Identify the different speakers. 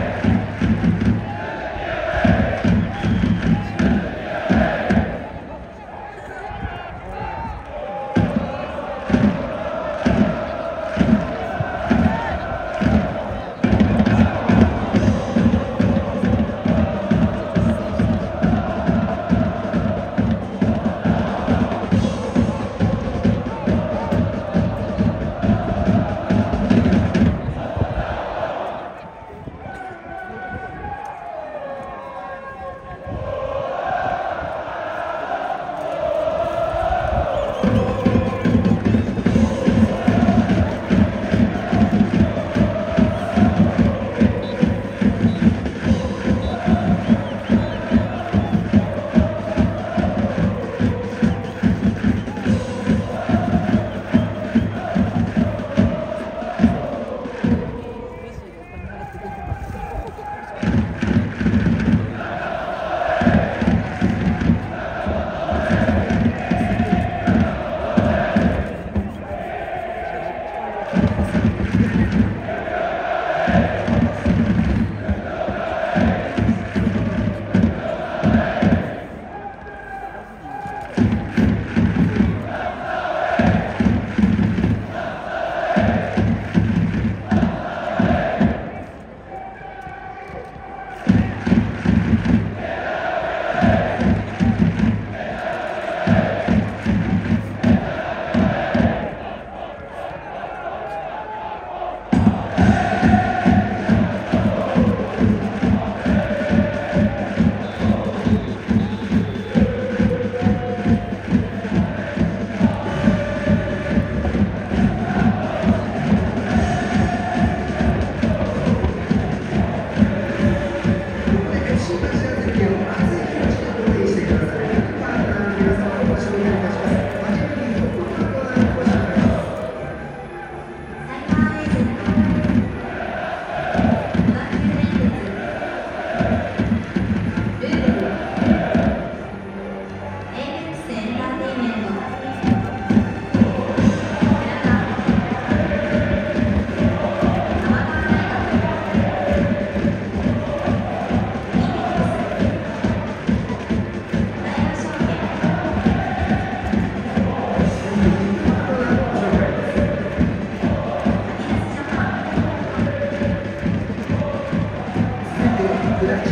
Speaker 1: 続